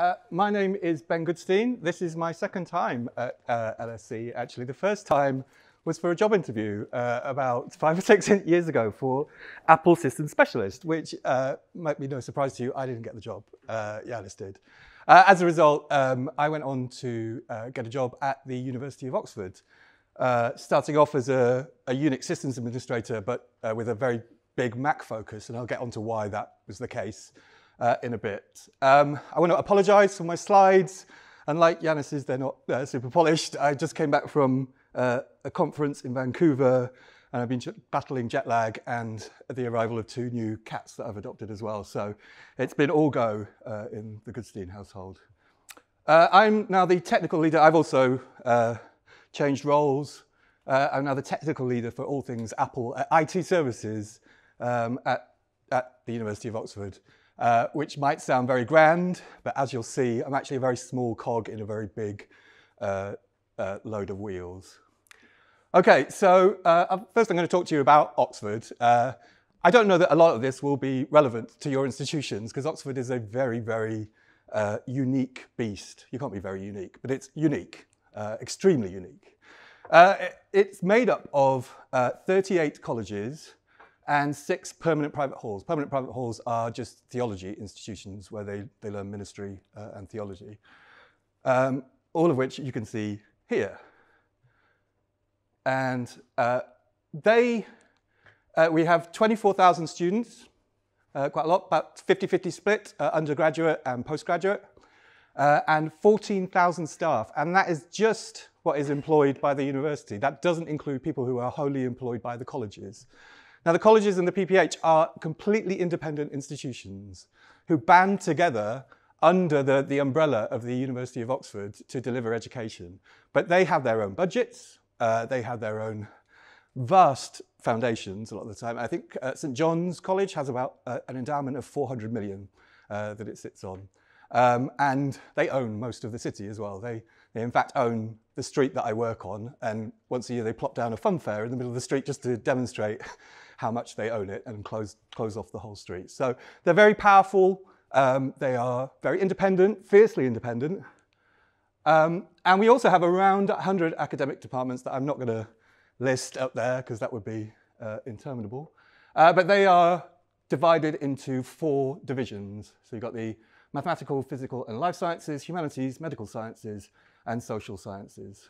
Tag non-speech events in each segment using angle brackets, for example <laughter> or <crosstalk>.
Uh, my name is Ben Goodstein. This is my second time at uh, LSE. Actually, the first time was for a job interview uh, about five or six <laughs> years ago for Apple System Specialist, which uh, might be no surprise to you. I didn't get the job. Uh, did. Uh, as a result, um, I went on to get a job at the University of Oxford, starting off as a, a, Unix systems administrator, but with a very big Mac focus, and I'll get on to why that was the case in a bit. Um, I want to apologize for my slides. Unlike Yanis's, they're not super polished. I just came back from uh, a conference in Vancouver, and I've been battling jet lag and the arrival of two new cats that I've adopted as well. So it's been all go uh, in the Goodstein household. Uh, I'm now the technical leader. I've also uh, changed roles. Uh, I'm now the technical leader for all things Apple uh, IT services um, at, at the University of Oxford. Uh, which might sound very grand, but as you'll see, I'm actually a very small cog in a very big uh, uh, load of wheels. Okay, so uh, first I'm going to talk to you about Oxford. Uh, I don't know that a lot of this will be relevant to your institutions because Oxford is a very, very uh, unique beast. You can't be very unique, but it's unique, extremely unique. It's made up of 38 colleges and six permanent private halls. Permanent private halls are just theology institutions where they, they learn ministry and theology, um, all of which you can see here. And uh, they, uh, we have 24,000 students, uh, quite a lot, about 50-50 split, uh, undergraduate and postgraduate, uh, and 14,000 staff. And that is just what is employed by the university. That doesn't include people who are wholly employed by the colleges. Now, the colleges and the PPH are completely independent institutions who band together under the, the umbrella of the University of Oxford to deliver education. But they have their own budgets, uh, they have their own vast foundations a lot of the time. I think uh, St John's College has about uh, an endowment of 400 million uh, that it sits on. Um, and they own most of the city as well. They, they in fact own the street that I work on and once a year they plop down a fun fair in the middle of the street just to demonstrate <laughs> how much they own it and close, close off the whole street. So they're very powerful, um, they are very independent, fiercely independent. Um, and we also have around 100 academic departments that I'm not going to list up there because that would be uh, interminable. Uh, but they are divided into four divisions. So you've got the mathematical, physical and life sciences, humanities, medical sciences, and social sciences.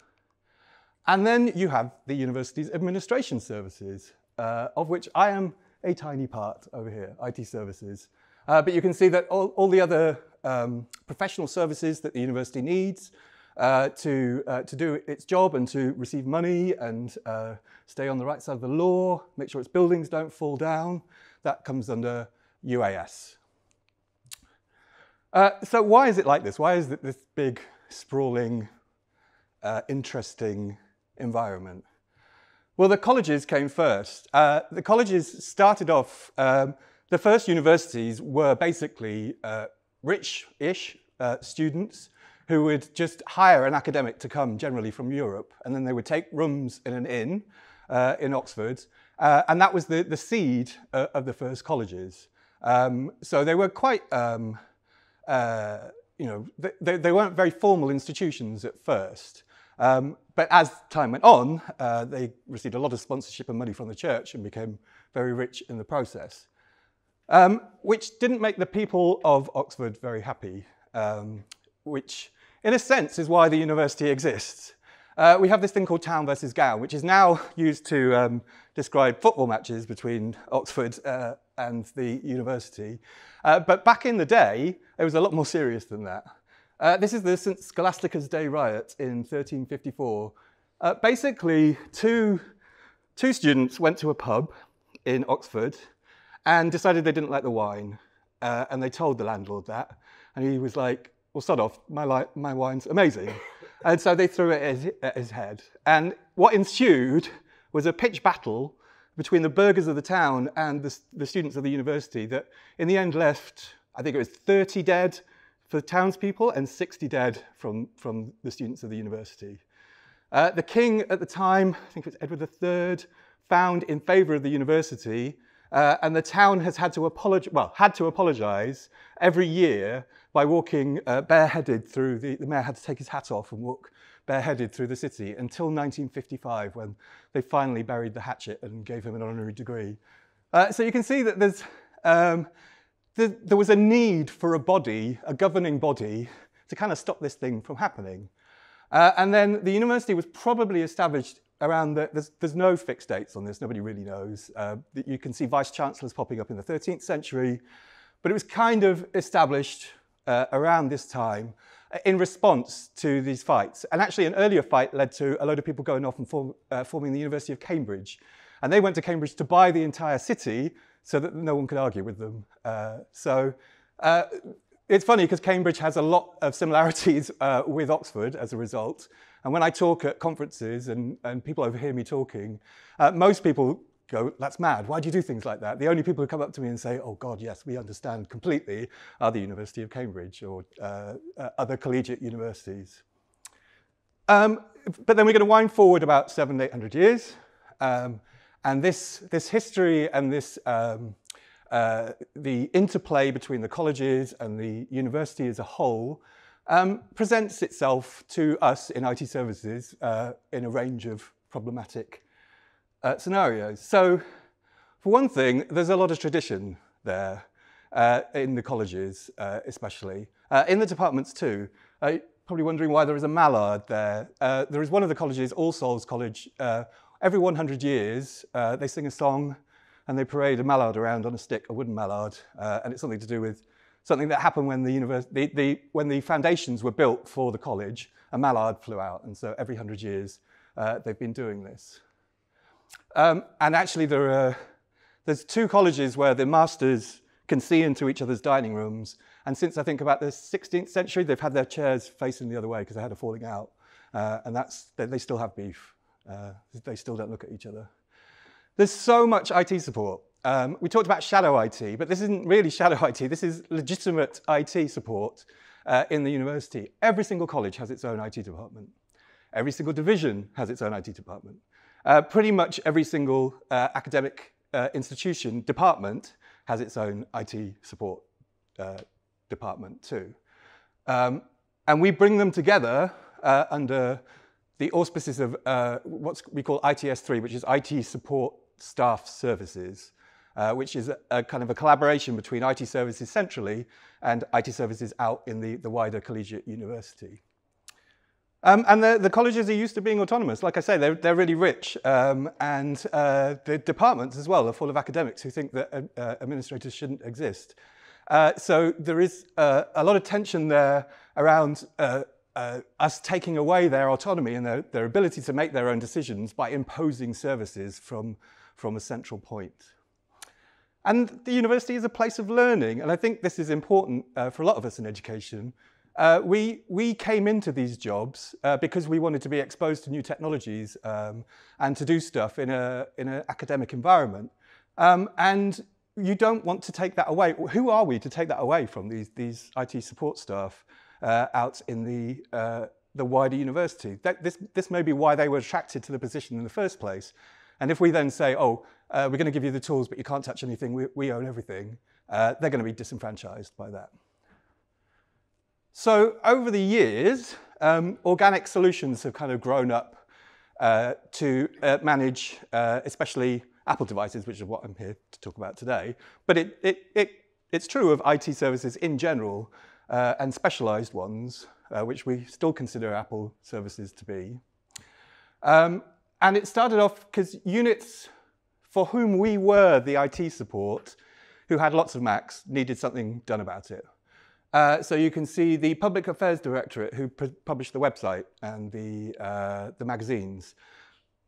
And then you have the university's administration services, uh, of which I am a tiny part over here, IT services. Uh, but you can see that all, all the other um, professional services that the university needs uh, to, uh, to do its job and to receive money and uh, stay on the right side of the law, make sure its buildings don't fall down, that comes under UAS. Uh, so why is it like this? Why is it this big, sprawling, uh, interesting environment? Well, the colleges came first. the colleges started off um, the first universities were basically uh, rich-ish uh, students who would just hire an academic to come generally from Europe, and then they would take rooms in an inn uh, in Oxford, uh, and that was the, the seed uh, of the first colleges. Um, so they were quite, um, uh, you know, they, they weren't very formal institutions at first. Um, but as time went on, they received a lot of sponsorship and money from the church and became very rich in the process um, which didn't make the people of Oxford very happy, um, which in a sense is why the university exists. Uh, we have this thing called town versus gown, which is now used to um, describe football matches between Oxford uh, and the university. Uh, but back in the day, it was a lot more serious than that. Uh, this is the St. Scholastica's Day riot in 1354. Uh, basically, two, two students went to a pub in Oxford and decided they didn't like the wine. Uh, and they told the landlord that. And he was like, well, start off, my, my wine's amazing. and so they threw it at his, at his head. And what ensued was a pitch battle between the burghers of the town and the, the students of the university that in the end left, I think it was 30 dead for townspeople and 60 dead from, from the students of the university. Uh, the king at the time, I think it was Edward III, found in favour of the university uh, and the town has had to apologize, well, had to apologize every year by walking uh, bareheaded through the, the mayor had to take his hat off and walk bareheaded through the city until 1955 when they finally buried the hatchet and gave him an honorary degree. Uh, so you can see that there's, um, the, there was a need for a body, a governing body, to kind of stop this thing from happening. Uh, and then the university was probably established around the, there's, there's no fixed dates on this, nobody really knows. Uh, you can see vice chancellors popping up in the 13th century, but it was kind of established uh, around this time uh, in response to these fights. And actually, an earlier fight led to a load of people going off and form, uh, forming the University of Cambridge. And they went to Cambridge to buy the entire city so that no one could argue with them. Uh, so uh, it's funny because Cambridge has a lot of similarities <laughs> uh, with Oxford as a result. And when I talk at conferences and, and people overhear me talking, uh, most people go, that's mad. Why do you do things like that? The only people who come up to me and say, oh God, yes, we understand completely are the University of Cambridge or uh, uh, other collegiate universities. Um, but then we're going to wind forward about seven, eight hundred years. Um, and this, this history and this, um, uh, the interplay between the colleges and the university as a whole um, presents itself to us in IT services uh, in a range of problematic uh, scenarios. So, for one thing, there's a lot of tradition there uh, in the colleges, uh, especially. Uh, in the departments too. Uh, probably wondering why there is a mallard there. Uh, there is one of the colleges, All Souls College, every 100 years they sing a song and they parade a mallard around on a stick, a wooden mallard, and it's something to do with something that happened when the, univers- the, the, when the foundations were built for the college, a mallard flew out, and so every 100 years they've been doing this. Um, and actually, there are, there's two colleges where the masters can see into each other's dining rooms. And since I think about the 16th century, they've had their chairs facing the other way because they had a falling out. Uh, and that's, they, they still have beef. Uh, they still don't look at each other. There's so much IT support. Um, we talked about shadow IT, but this isn't really shadow IT. This is legitimate IT support uh, in the university. Every single college has its own IT department. Every single division has its own IT department. Uh, pretty much every single uh, academic uh, institution department has its own IT support uh, department too. Um, and we bring them together uh, under the auspices of uh, what we call ITS3, which is IT Support Staff Services, which is a, a, kind of a collaboration between IT services centrally and IT services out in the, the wider collegiate university. Um, and the, the, colleges are used to being autonomous. Like I say, they're, they're really rich. Um, and uh, the departments as well are full of academics who think that uh, uh administrators shouldn't exist. Uh, so there is uh, a lot of tension there around uh, us taking away their autonomy and their, their ability to make their own decisions by imposing services from, from a central point. And the university is a place of learning, and I think this is important for a lot of us in education. Uh, we, we came into these jobs uh, because we wanted to be exposed to new technologies um, and to do stuff in, a, in an academic environment. Um, and you don't want to take that away. Who are we to take that away from these, these IT support staff? uh, out in the, uh, the wider university. That, this, this may be why they were attracted to the position in the first place. And if we then say, oh, uh, we're going to give you the tools, but you can't touch anything, we, we own everything, uh, they're going to be disenfranchised by that. So over the years, um, organic solutions have kind of grown up uh, to uh, manage, uh, especially Apple devices, which is what I'm here to talk about today. But it, it, it, it's true of IT services in general uh, and specialized ones, uh, which we still consider Apple services to be. Um, and it started off because units for whom we were the IT support, who had lots of Macs, needed something done about it. Uh, so you can see the Public Affairs Directorate, who published the website and the, uh, the magazines.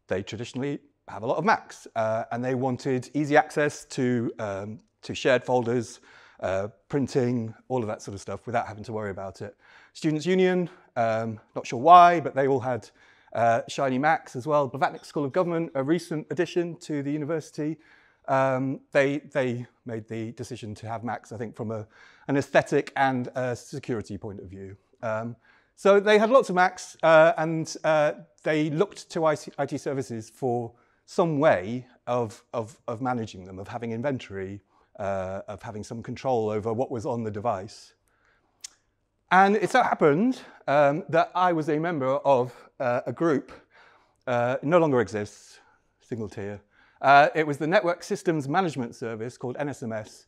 They traditionally have a lot of Macs, uh, and they wanted easy access to, um, to shared folders, uh, printing, all of that sort of stuff without having to worry about it. Students' Union, um, not sure why, but they all had uh, shiny Macs as well. Blavatnik School of Government, a recent addition to the university, um, they, they made the decision to have Macs, I think, from a, an aesthetic and a security point of view. Um, so they had lots of Macs uh, and uh, they looked to IT, IT, services for some way of, of, of managing them, of having inventory, uh, of having some control over what was on the device. And it so happened um, that I was a member of uh, a group, uh, no longer exists, single tier. Uh, it was the Network Systems Management Service called NSMS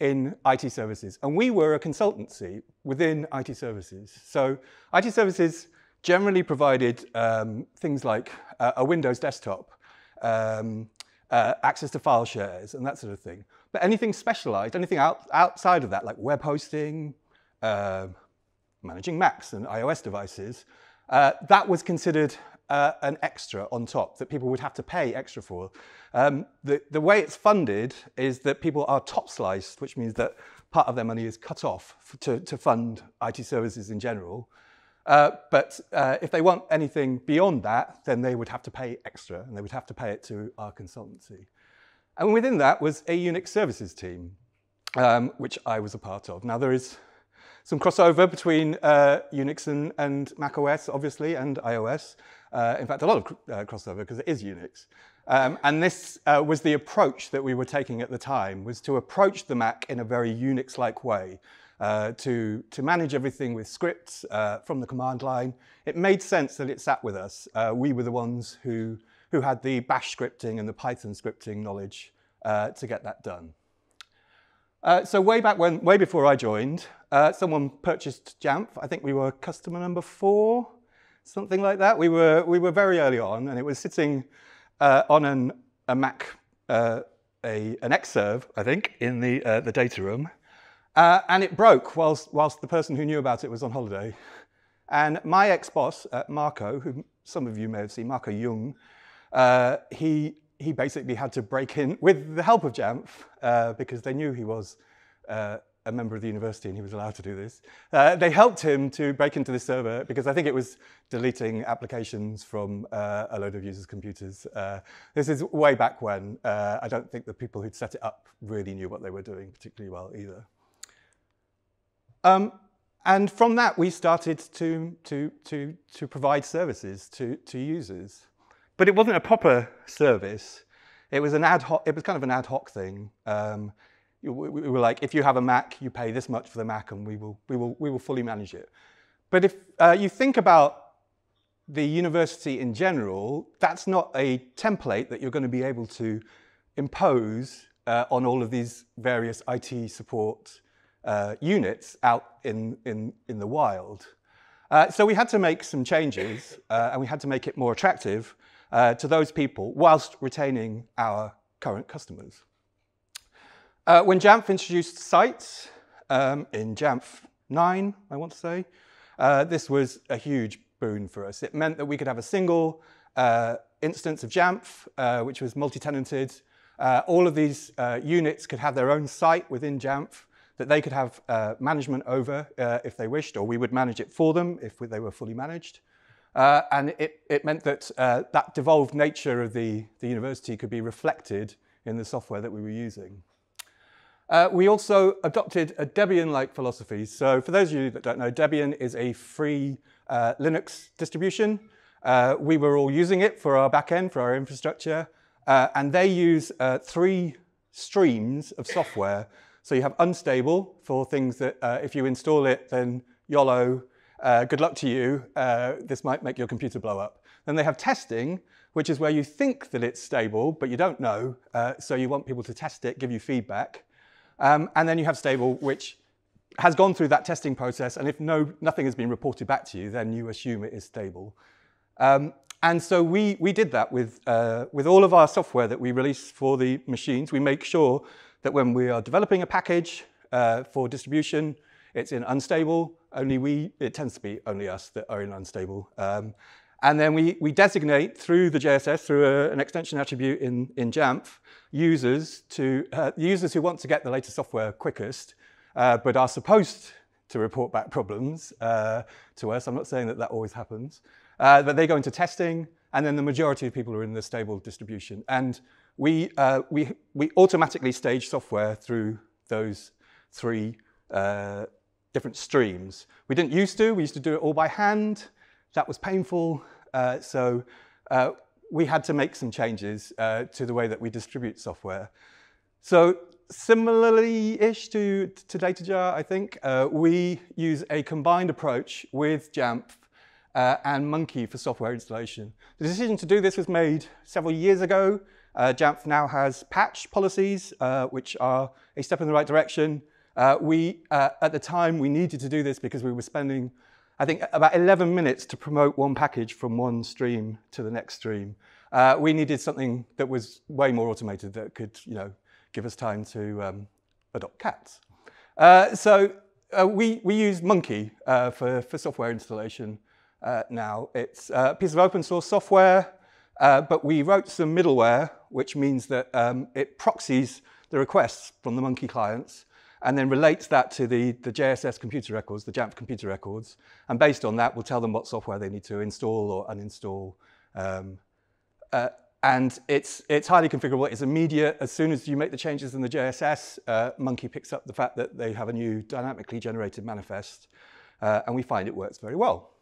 in IT services. And we were a consultancy within IT services. So IT services generally provided um, things like uh, a Windows desktop, um, uh, access to file shares, and that sort of thing. But anything specialized, anything out, outside of that, like web hosting, uh, managing Macs and iOS devices, uh, that was considered uh, an extra on top that people would have to pay extra for. Um, the, the way it's funded is that people are top sliced, which means that part of their money is cut off to, to fund IT services in general. Uh, but uh, if they want anything beyond that, then they would have to pay extra and they would have to pay it to our consultancy. And within that was a Unix services team, um, which I was a part of. Now there is some crossover between uh, Unix and, and Mac OS, obviously, and iOS. Uh, in fact, a lot of uh, crossover because it is Unix. Um, and this uh, was the approach that we were taking at the time, was to approach the Mac in a very Unix-like way, uh, to, to manage everything with scripts uh, from the command line. It made sense that it sat with us. we were the ones who, who had the bash scripting and the Python scripting knowledge to get that done. Uh, so way back when, way before I joined, uh, someone purchased Jamf. I think we were customer number four, something like that. We were, we were very early on, and it was sitting uh, on an, a Mac, uh, a, an Xserve, I think, in the, uh, the data room. Uh, and it broke whilst, whilst the person who knew about it was on holiday. And my ex-boss, Marco, who some of you may have seen, Marco Jung, he he basically had to break in with the help of Jamf uh, because they knew he was uh, a member of the university and he was allowed to do this. Uh, they helped him to break into the server because I think it was deleting applications from uh, a load of users' computers. Uh, this is way back when. Uh, I don't think the people who'd set it up really knew what they were doing particularly well either. Um, and from that, we started to, to, to, to provide services to, to users. But it wasn't a proper service. It was an ad hoc, it was kind of an ad hoc thing. Um, we were like, if you have a Mac, you pay this much for the Mac and we will, we will, we will fully manage it. But if uh, you think about the university in general, that's not a template that you're going to be able to impose uh, on all of these various IT support uh, units out in, in, in the wild. Uh, so we had to make some changes uh, and we had to make it more attractive uh, to those people whilst retaining our current customers. Uh, when Jamf introduced sites um, in Jamf 9, I want to say, uh, this was a huge boon for us. It meant that we could have a single uh, instance of Jamf, uh, which was multi-tenanted. Uh, all of these units could have their own site within Jamf that they could have management over if they wished, or we would manage it for them if they were fully managed. Uh, and it, it, meant that uh, that devolved nature of the, the, university could be reflected in the software that we were using. Uh, we also adopted a Debian-like philosophy. So for those of you that don't know, Debian is a free uh, Linux distribution. Uh, we were all using it for our backend, for our infrastructure. Uh, and they use three streams of software. So you have unstable for things that if you install it, then YOLO, uh, good luck to you, uh, this might make your computer blow up. Then they have testing, which is where you think that it's stable, but you don't know, uh, so you want people to test it, give you feedback. Um, and then you have stable, which has gone through that testing process, and if no, nothing has been reported back to you, then you assume it is stable. Um, and so we, we did that with, uh, with all of our software that we release for the machines. We make sure that when we are developing a package uh, for distribution, it's in unstable, only we, it tends to be only us that are in unstable. Um, and then we, we designate through the JSS, through a, an extension attribute in, in Jamf, users to uh, users who want to get the latest software quickest, uh, but are supposed to report back problems uh, to us. I'm not saying that that always happens. Uh, but they go into testing, and then the majority of people are in the stable distribution. And we, uh, we, we automatically stage software through those three uh, different streams. We didn't used to, we used to do it all by hand. That was painful. Uh, so uh, we had to make some changes uh, to the way that we distribute software. So similarly-ish to, to DataJar, I think, uh, we use a combined approach with Jamf uh, and Munki for software installation. The decision to do this was made several years ago. Jamf now has patch policies, which are a step in the right direction. We, at the time, we needed to do this because we were spending, I think, about 11 minutes to promote one package from one stream to the next stream. Uh, we needed something that was way more automated that could, you know, give us time to um, adopt cats. so we, we use Munki for, for software installation uh, now. It's a piece of open source software, uh, but we wrote some middleware, which means that um, it proxies the requests from the Munki clients and then relates that to the, the JSS computer records, the Jamf computer records. And based on that, we'll tell them what software they need to install or uninstall. Um, uh, and it's, it's highly configurable. It's immediate. As soon as you make the changes in the JSS, uh, Munki picks up the fact that they have a new dynamically generated manifest. Uh, and we find it works very well.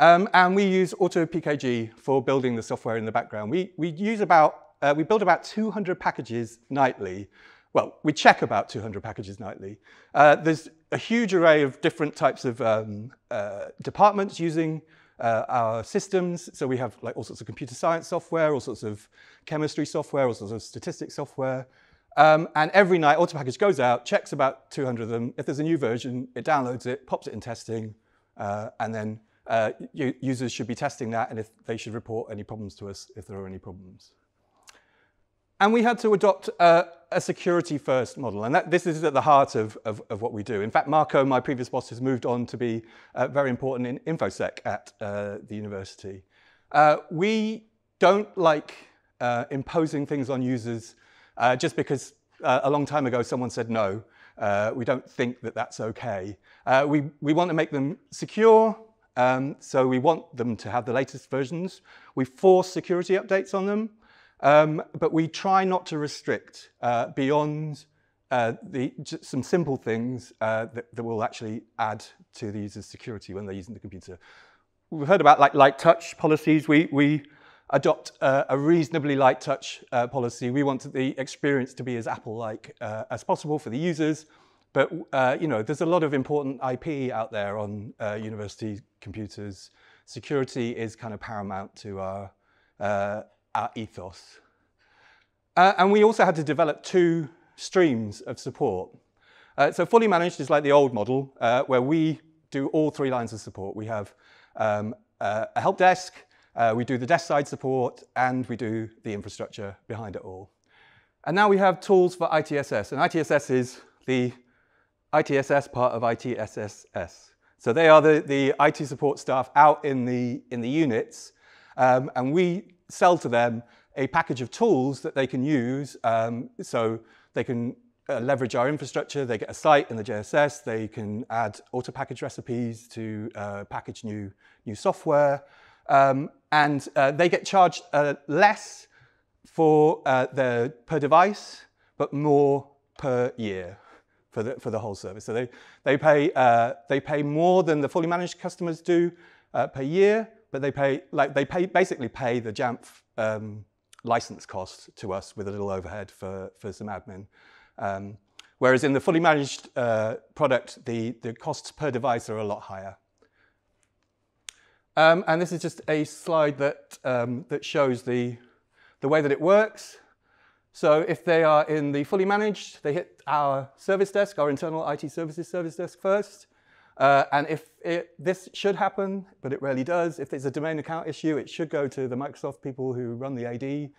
Um, and we use AutoPKG for building the software in the background. We, we use about, uh, we build about 200 packages nightly. Well, we check about 200 packages nightly. Uh, there's a huge array of different types of um, uh, departments using uh, our systems. So we have like all sorts of computer science software, all sorts of chemistry software, all sorts of statistics software. Um, and every night, AutoPackage goes out, checks about 200 of them. If there's a new version, it downloads it, pops it in testing, uh, and then uh, users should be testing that and if they should report any problems to us if there are any problems. And we had to adopt a, security first model. And that, this is at the heart of, of, of, what we do. In fact, Marco, my previous boss, has moved on to be uh, very important in InfoSec at uh, the university. Uh, we don't like uh, imposing things on users uh, just because a long time ago someone said no. we don't think that that's okay. we, we want to make them secure, um, so we want them to have the latest versions. We force security updates on them, um, but we try not to restrict uh, beyond uh, the, some simple things uh, that, that, will actually add to the user's security when they're using the computer. We've heard about like light touch policies. We, we adopt a reasonably light touch uh, policy. We want the experience to be as Apple-like uh, as possible for the users, but uh, you know, there's a lot of important IP out there on uh, university computers. Security is kind of paramount to our, uh, our ethos. Uh, and we also had to develop two streams of support. Uh, so fully managed is like the old model, uh, where we do all three lines of support. We have um, a help desk, we do the desk side support, and we do the infrastructure behind it all. And now we have tools for ITSS, and ITSS is the ITSS part of ITSSS. So they are the, the IT support staff out in the, in the units, um, and we sell to them a package of tools that they can use. Um, so they can uh, leverage our infrastructure, they get a site in the JSS, they can add auto package recipes to uh, package new, new software, um, and uh, they get charged uh, less for uh, their per device, but more per year for the, for the whole service. So they, they, pay, uh, they pay more than the fully managed customers do per year, but they pay, like, they pay, basically pay the Jamf um, license cost to us with a little overhead for, for some admin. Um, whereas in the fully managed uh, product, the, the costs per device are a lot higher. Um, and this is just a slide that, um, that shows the, the way that it works. So if they are in the fully managed, they hit our service desk, our internal IT services service desk first. Uh, and if it, this should happen, but it rarely does, if it's a domain account issue, it should go to the Microsoft people who run the AD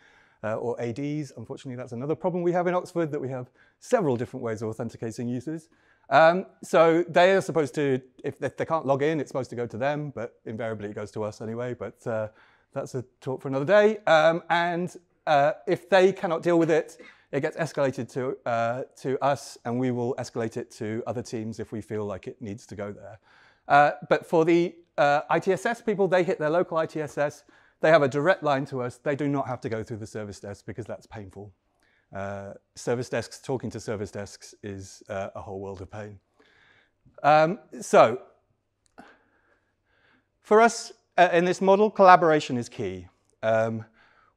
uh, or ADs. Unfortunately, that's another problem we have in Oxford, that we have several different ways of authenticating users. Um, so they are supposed to, if they, can't log in, it's supposed to go to them, but invariably it goes to us anyway, but uh, that's a talk for another day. Um, and uh, if they cannot deal with it, it gets escalated to, uh, to us and we will escalate it to other teams if we feel like it needs to go there. Uh, but for the uh, ITSS people, they hit their local ITSS, they have a direct line to us. They do not have to go through the service desk because that's painful. Uh, service desks, talking to service desks is uh, a whole world of pain. Um, so, for us in this model, collaboration is key. Um,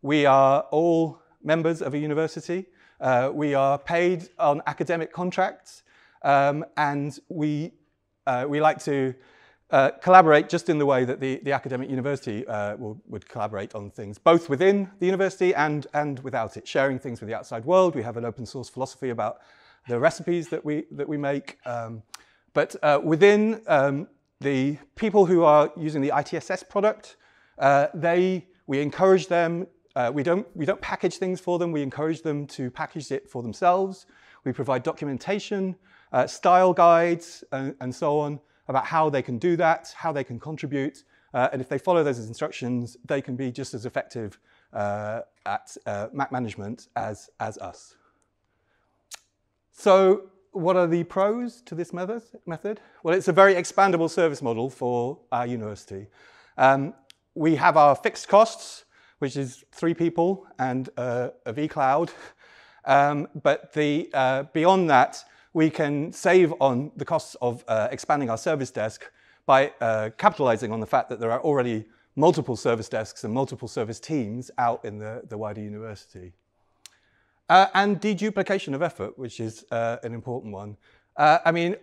we are all members of a university. Uh, we are paid on academic contracts, um, and we, uh, we like to uh, collaborate just in the way that the, the academic university uh, will, would collaborate on things, both within the university and, and without it, sharing things with the outside world. We have an open source philosophy about the recipes that we, that we make. Um, but uh, within um, the people who are using the ITSS product, uh, they, we encourage them, uh, we, don't, we don't package things for them, we encourage them to package it for themselves. We provide documentation, uh, style guides, and, and, so on about how they can do that, how they can contribute, uh, and if they follow those instructions, they can be just as effective uh, at uh, Mac management as, as us. So what are the pros to this method? method? Well, it's a very expandable service model for our university. Um, we have our fixed costs, which is three people and uh, a vCloud. Um, but the, uh, beyond that, we can save on the costs of uh, expanding our service desk by uh, capitalizing on the fact that there are already multiple service desks and multiple service teams out in the, the wider university. Uh, and deduplication of effort, which is uh, an important one. I mean,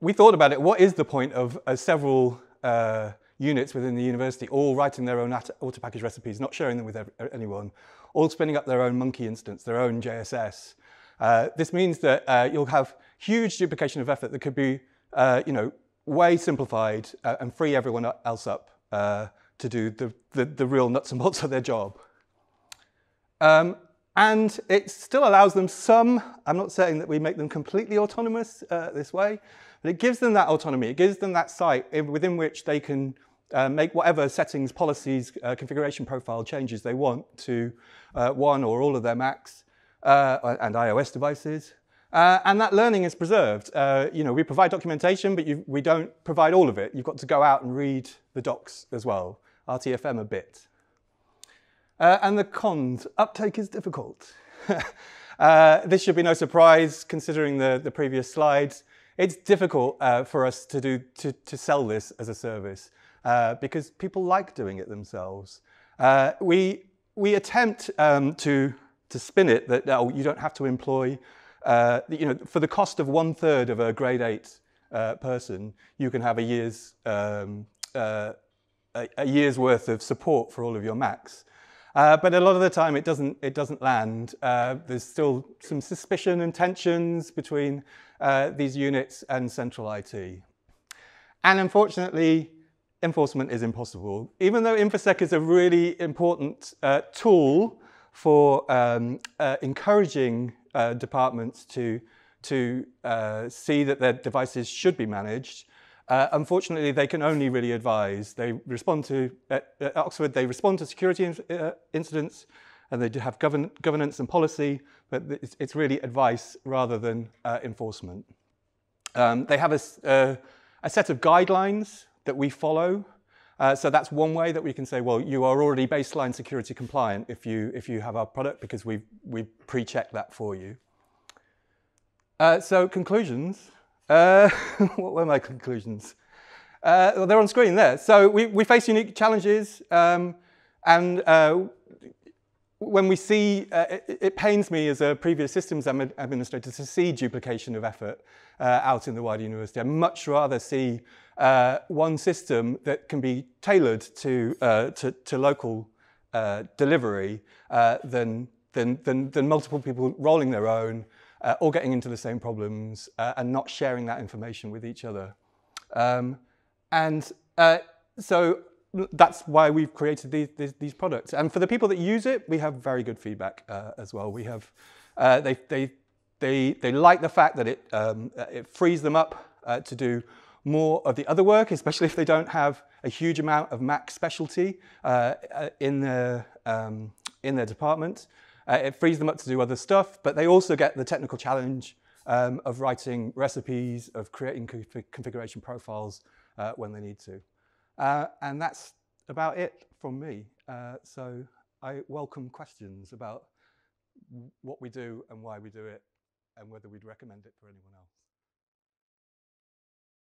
we thought about it. What is the point of several units within the university all writing their own auto-package recipes, not sharing them with anyone, all spinning up their own Munki instance, their own JSS? Uh, this means that you'll have huge duplication of effort that could be, you know, way simplified and free everyone else up to do the, the, the, real nuts and bolts of their job. Um, and it still allows them some, I'm not saying that we make them completely autonomous uh, this way, but it gives them that autonomy. It gives them that site within which they can uh, make whatever settings, policies, uh, configuration profile changes they want to uh, one or all of their Macs uh, and iOS devices. Uh, and that learning is preserved. you know, we provide documentation, but you, we don't provide all of it. You've got to go out and read the docs as well, RTFM a bit. Uh, and the cons, uptake is difficult. <laughs> uh, this should be no surprise considering the, the previous slides. It's difficult uh, for us to, do, to, to sell this as a service uh, because people like doing it themselves. Uh, we, we attempt um, to, to spin it that oh, you don't have to employ, uh, you know, for the cost of one third of a grade eight person, you can have a year's, um, a, a year's worth of support for all of your Macs. Uh, but a lot of the time it doesn't, it doesn't land. Uh, there's still some suspicion and tensions between uh, these units and central IT. And unfortunately, enforcement is impossible. Even though InfoSec is a really important uh, tool for um, uh, encouraging uh, departments to, to see that their devices should be managed, uh, unfortunately, they can only really advise. They respond to, at, at Oxford, they respond to security in, uh, incidents and they do have govern, governance and policy, but it's, it's really advice rather than uh, enforcement. Um, they have a, uh, a, set of guidelines that we follow. Uh, so that's one way that we can say, well, you are already baseline security compliant if you, if you have our product because we've, we've pre-checked that for you. Uh, so conclusions. Uh, <laughs> what were my conclusions? Uh, well, they're on screen there. So we, we face unique challenges, um, and uh, when we see, uh, it, it, pains me as a previous systems administrator to see duplication of effort uh, out in the wider university. I'd much rather see uh, one system that can be tailored to, to, to, local delivery than, than, than, than multiple people rolling their own, uh, all getting into the same problems uh, and not sharing that information with each other. Um, and uh, so that's why we've created these, these, these, products. And for the people that use it, we have very good feedback uh, as well. We have, uh, they, they, they, they like the fact that it, um, it frees them up uh, to do more of the other work, especially if they don't have a huge amount of Mac specialty in, their, um, in their department. Uh, it frees them up to do other stuff, but they also get the technical challenge um, of writing recipes, of creating configuration profiles uh, when they need to. Uh, and that's about it from me. Uh, so I welcome questions about what we do and why we do it and whether we'd recommend it for anyone else.